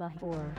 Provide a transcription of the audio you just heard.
Bahor